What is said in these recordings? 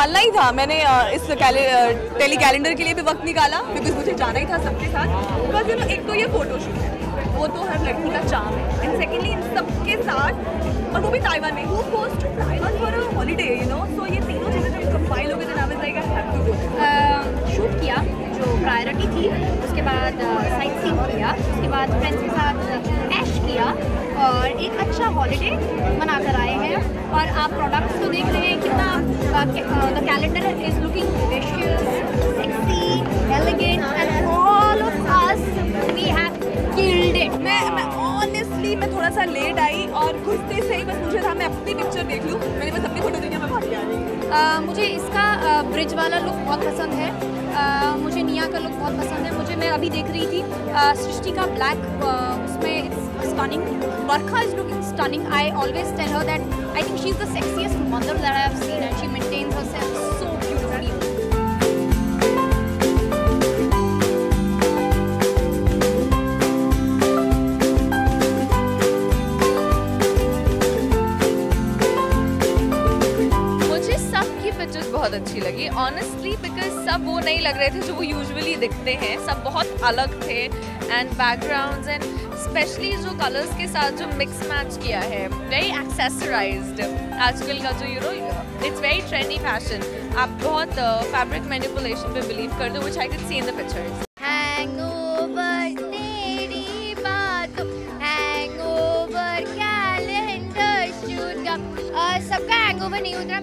निकालना ही था। मैंने इस टेली कैलेंडर के लिए भी वक्त निकाला बिकॉज़ मुझे जाना ही था सबके साथ। बिकॉज़ यू नो एक तो ये फ़ोटो शूट है। वो तो हर लड़की का चाम है। एंड सेकेंडली इन सबके साथ, और वो भी ताइवान में who goes to Taiwan for holiday you know so ये तीनों चीज़ें जब कंबाइन हो गए तो नाम शूट किया, जो प्रायोरिटी थी, उसके बाद साइट सीन किया, उसके बाद फ्रेंड्स के साथ ऐश किया, और एक अच्छा हॉलीडे मना कर आए हैं। और आप प्रोडक्ट्स को देख रहे हैं कितना the calendar is looking delicious sexy elegant and all of us we have killed it मैं मैं ऑनेस्टली मैं थोड़ा सा लेट आई और घुसते से ही बस मुझे था मैं अपनी पिक्चर देख लूँ। मैंने बस अपनी फ़ोटो देखी मैं भाग आ गई मुझे इसका ब्रिज वाला लुक बहुत पसंद है। आ, मुझे निया का लुक बहुत पसंद है। मुझे मैं अभी देख रही थी सृष्टि का ब्लैक उसमें stunning. Barkha is looking stunning. I always tell her that I think she's the sexiest mother that I have seen and she maintains herself so beautifully. Pictures बहुत अच्छी लगी ऑनेस्टली बिकॉज़ सब वो नहीं लग रहे थे जो वो यूजुअली दिखते हैं सब बहुत अलग थे एंड बैकग्राउंड्स एंड स्पेशली जो कलर्स के साथ जो मिक्स मैच किया है वेरी एक्सेसराइज आजकल का जो you know it's very trendy fashion आप बहुत फैब्रिक uh, मैनिपुलेशन पे बिलीव कर दो which I can see in the pictures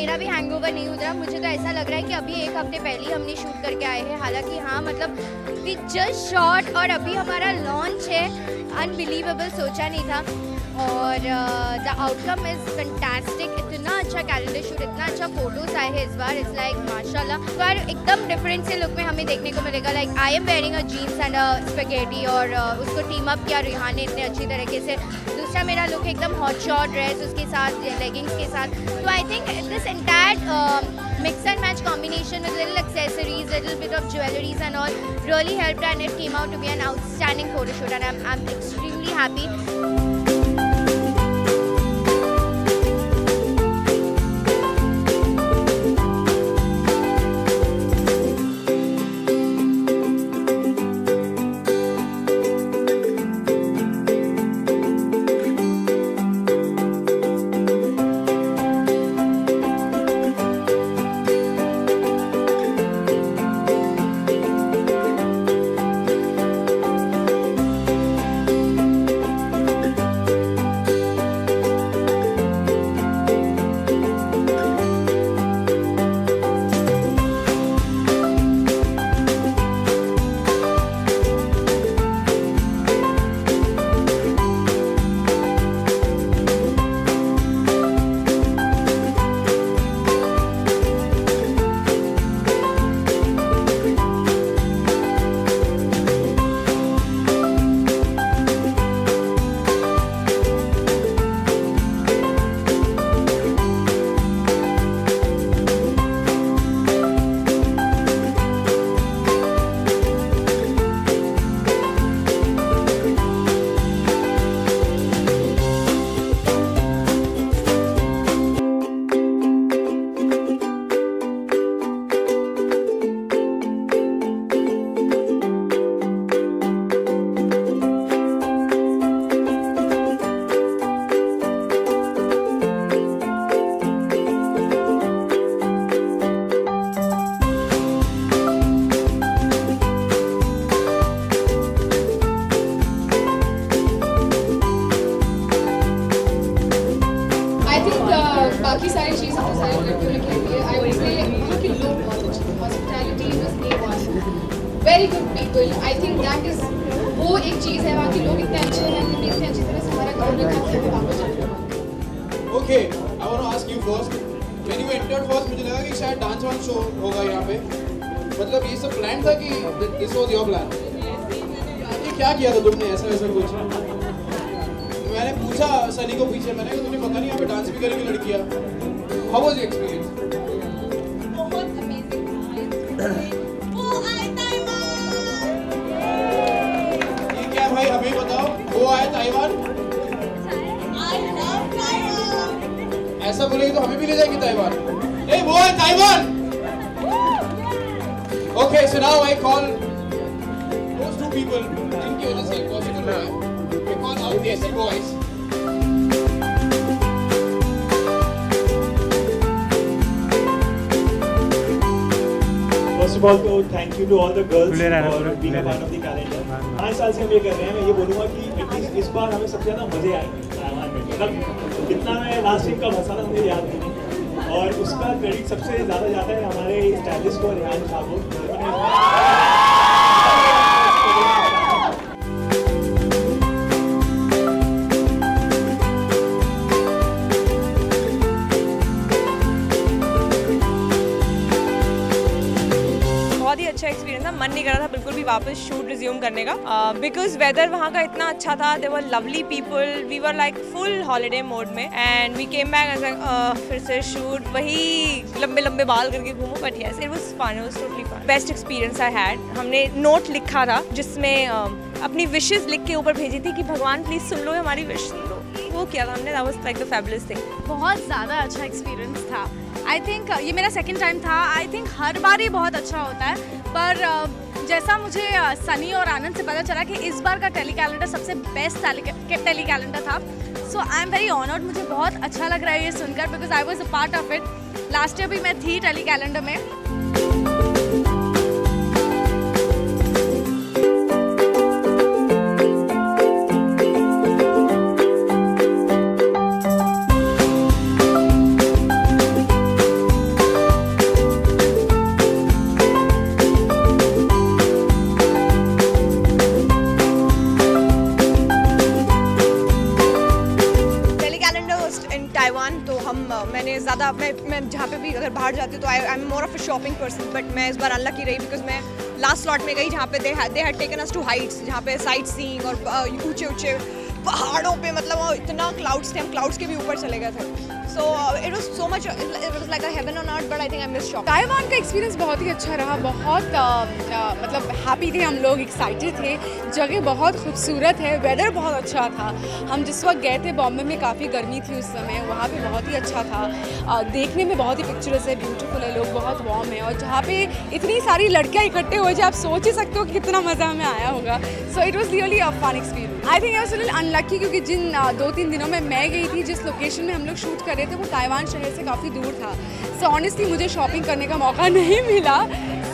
मेरा भी हैंगओवर नहीं उतरा। मुझे तो ऐसा लग रहा है कि अभी एक हफ़्ते पहले ही हमने शूट करके आए हैं। हालाँकि हाँ मतलब वी जस्ट शॉर्ट और अभी हमारा लॉन्च है। अनबिलीवेबल सोचा नहीं था। और द आउटकम इज़ फैंटास्टिक इतना अच्छा कैलेंडर शूट इतना अच्छा फ़ोटोज़ आए हैं इस बार इट्स लाइक माशाल्लाह। तो यार एकदम डिफरेंट से लुक में हमें देखने को मिलेगा। Like I am wearing a jeans and a spaghetti और उसको टीम अप किया रिहान ने इतने अच्छी तरीके से। दूसरा मेरा लुक एकदम हॉट शॉर्ट ड्रेस उसके साथ लेगिंग्स के साथ। तो I think this entire mix and match combination with little accessories, little bit of jewelries and all really helped and it came out to be an outstanding photo shoot and I'm, I'm extremely happy. Okay I want to ask you first when you entered first मुझे लगा कि शायद dance वांस show होगा यहाँ पे। मतलब ये सब प्लान था कि दिस वाज योर प्लान ये क्या किया था तुमने? ऐसा ऐसा कुछ? मैंने पूछा सनी को पीछे, मैंने कहा तुमने पता नहीं यहाँ पे डांस भी करेगी लड़कियाँ? हाउ वाज योर एक्सपीरियंस बहुत अमेजिंग बोलेगी तो हमें भी ले जाएँगे ताइवान। ए वो है Taiwan. Okay, so now I call those two people जिनकी वजह से impossible हुआ है. We call out Desi boys. First of all तो thank you to all the girls खुले रहना, और पूरे बीइंग अ खुले पार्ट ऑफ़ द। कैलेंडर पाँच साल से हम ये कर रहे हैं मैं ये बोलूँगा कि एटलीस्ट इस बार हमें सबसे ज़्यादा मज़े आएँगे ताइवान में। मतलब कितना मैं लास्ट टाइम का मसाला मुझे याद नहीं और उसका क्रेडिट सबसे ज़्यादा जाता है हमारे स्टाइलिस्ट को, रेहान साहब को। वापस शूट रिज्यूम करने का। बिकॉज़ वेदर वहाँ का इतना अच्छा था they were lovely people we were like full holiday mode में एंड वी केम बैक फिर से शूट वही लंबे लंबे बाल करके घूमो but yes it was fun was totally fun best experience I had हमने नोट लिखा था जिसमें uh, अपनी विशेस लिख के ऊपर भेजी थी कि भगवान प्लीज़ सुन लो हमारी विश सुन लो। वो किया था हमने that like the fabulous thing बहुत ज़्यादा अच्छा एक्सपीरियंस था। आई थिंक ये मेरा सेकंड टाइम था आई थिंक हर बार ही बहुत अच्छा होता है पर uh, जैसा मुझे सनी और आनंद से पता चला कि इस बार का टेली कैलेंडर सबसे बेस्ट टेली कैलेंडर था। So I am very honoured मुझे बहुत अच्छा लग रहा है ये सुनकर because I was a part of it last year भी मैं थी टेली कैलेंडर में। शॉपिंग पर्सन बट मैं इस बार अल्लाह की रही बिकॉज़ मैं लास्ट स्लॉट में गई जहाँ पे they had taken us to heights जहाँ पे साइट सीइंग और ऊँचे ऊँचे पहाड़ों पे मतलब इतना क्लाउड्स थे, हम क्लाउड्स के भी ऊपर चले गए थे। So it was so much it was like a heaven on earth but I think I miss shop Taiwan का एक्सपीरियंस बहुत ही अच्छा रहा बहुत अ, अ, मतलब हैप्पी थे हम लोग एक्साइटेड थे। जगह बहुत खूबसूरत है वेदर बहुत अच्छा था। हम जिस वक्त गए थे बॉम्बे में काफ़ी गर्मी थी उस समय वहाँ पे बहुत ही अच्छा था। अ, देखने में बहुत ही पिक्चरस है ब्यूटीफुल है लोग बहुत वार्म है और जहाँ पे इतनी सारी लड़कियाँ इकट्ठे हुए जो आप सोच ही सकते हो कि कितना मज़ा हमें आया होगा। So it was really a fun experience I think I was unlucky क्योंकि जिन दो तीन दिनों में मैं गई थी जिस लोकेशन में हम लोग शूट कर रहे थे वो ताइवान शहर से काफ़ी दूर था। सो so, ऑनेस्टली मुझे शॉपिंग करने का मौका नहीं मिला।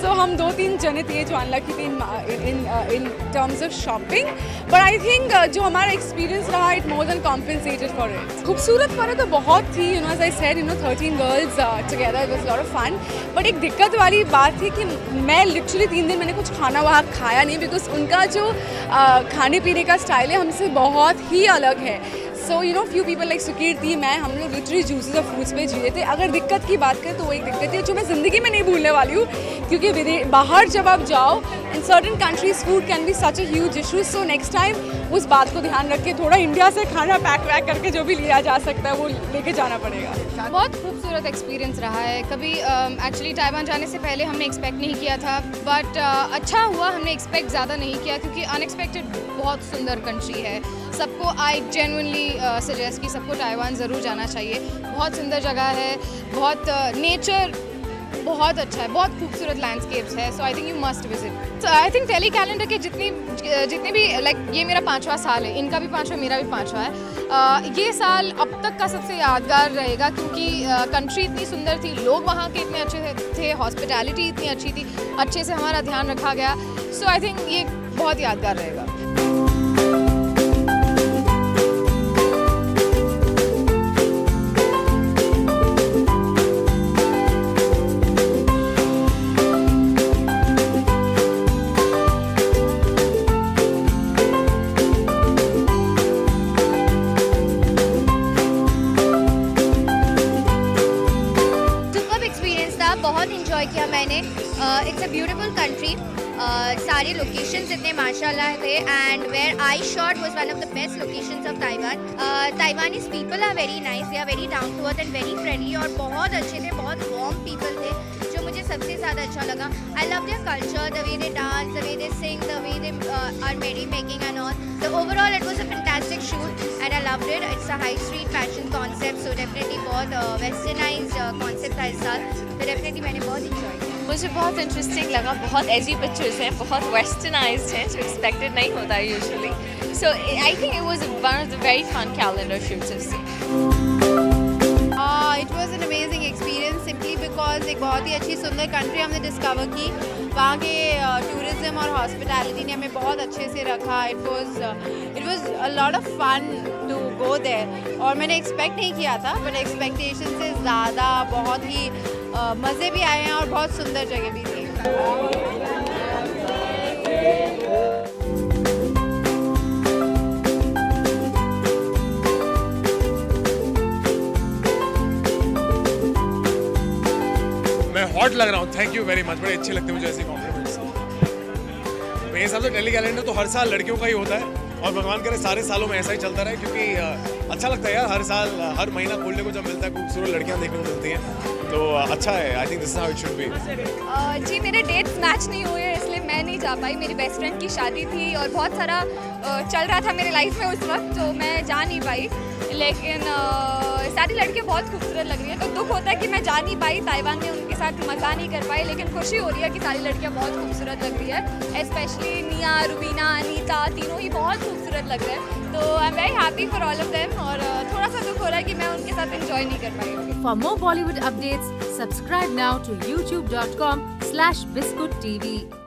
सो हम दो तीन जने थे जो अनलकी थे in in terms of shopping but I think जो हमारा एक्सपीरियंस रहा it more than compensated for it खूबसूरत पड़े तो बहुत थी you know as I said you know thirteen girls together it lot of fun but एक दिक्कत वाली बात थी कि मैं लिटरली तीन दिन मैंने कुछ खाना वहाँ खाया नहीं बिकॉज़ उनका जो uh, खाने पीने का स्टाइल है हमसे बहुत ही अलग है। So you know few people like सुकीर थी मैं हम लोग लिटरली जूसेज और फ्रूट्स में जिए थे। अगर दिक्कत की बात करें तो वो एक दिक्कत है, जो मैं ज़िंदगी में नहीं भूलने वाली हूँ, क्योंकि बाहर जब आप जाओ in certain countries food can be such huge issue so next time उस बात को ध्यान रख के थोड़ा इंडिया से खाना पैक वैक करके जो भी लिया जा सकता है वो लेके जाना पड़ेगा। बहुत खूबसूरत एक्सपीरियंस रहा है। कभी एक्चुअली ताइवान जाने से पहले हमने एक्सपेक्ट नहीं किया था बट uh, अच्छा हुआ हमने एक्सपेक्ट ज़्यादा नहीं किया क्योंकि अनएक्सपेक्टेड बहुत सुंदर कंट्री है। सबको आई जेनुअनली सजेस्ट कि सबको ताइवान ज़रूर जाना चाहिए। बहुत सुंदर जगह है बहुत नेचर बहुत अच्छा है बहुत खूबसूरत लैंडस्केप्स है so I think you must visit so I think telly calendar के जितनी जितने भी लाइक like, ये मेरा पांचवा साल है इनका भी पांचवा मेरा भी पांचवा है अ, ये साल अब तक का सबसे यादगार रहेगा क्योंकि कंट्री इतनी सुंदर थी लोग वहाँ के इतने अच्छे थे हॉस्पिटैलिटी इतनी अच्छी थी अच्छे से हमारा ध्यान रखा गया सो आई थिंक ये बहुत यादगार रहेगा। माशाल्लाह थे and where I shot was one of the best locations of Taiwan Taiwanese people are very nice they are very down to earth and very friendly और बहुत अच्छे थे बहुत वार्म पीपल थे जो मुझे सबसे ज़्यादा अच्छा लगा। I love their culture the way they dance the way they sing the way they are merry making and all so overall it was a fantastic shoot and I loved it. It's a high street fashion concept so definitely बहुत uh, westernized uh, था इस साल तो definitely मैंने बहुत enjoy किया। मुझे बहुत इंटरेस्टिंग लगा। बहुत एजी पिक्चर्स हैं, बहुत वेस्टर्नाइज्ड हैं, जो एक्सपेक्टेड नहीं होता usually so I think it was one of the very fun calendar shoots to see it was an amazing experience simply because एक बहुत ही अच्छी सुंदर कंट्री हमने डिस्कवर की। वहाँ के टूरिज़्म और हॉस्पिटैलिटी ने हमें बहुत अच्छे से रखा। It was it was a lot of fun to go there और मैंने एक्सपेक्ट नहीं किया था बट एक्सपेक्टेशन से ज़्यादा बहुत ही मज़े भी आए हैं और बहुत सुंदर जगह भी थी। मैं हॉट लग रहा हूँ। थैंक यू वेरी मच बड़े अच्छे लगते हैं मुझे ऐसे कॉम्प्लीमेंट्स मेरे हिसाब से टेली कैलेंडर तो हर साल लड़कियों का ही होता है। और भगवान करे सारे सालों में ऐसा ही चलता रहे, क्योंकि अच्छा लगता है यार हर साल, हर महीना खोलने को जब मिलता है, खूबसूरत लड़कियाँ देखने को मिलती हैं तो अच्छा है I think this how it should be जी, मेरे डेट्स मैच नहीं हुए इसलिए मैं नहीं जा पाई। मेरी बेस्ट फ्रेंड की शादी थी और बहुत सारा चल रहा था मेरे लाइफ में उस वक्त तो मैं जा नहीं पाई। लेकिन सारी लड़कियाँ बहुत खूबसूरत लग रही है तो दुख होता है कि मैं जा नहीं पाई ताइवान में उनके साथ मज़ा नहीं कर पाई लेकिन खुशी हो रही है कि सारी लड़कियाँ बहुत खूबसूरत लग रही है स्पेशली निया रुबीना अनीता तीनों ही बहुत खूबसूरत लग रहे हैं तो I am very happy for all of them और थोड़ा सा दुख हो रहा है कि मैं उनके साथ इंजॉय नहीं कर पाई For more Bollywood updates, subscribe now to youtube.com slash biscuittv.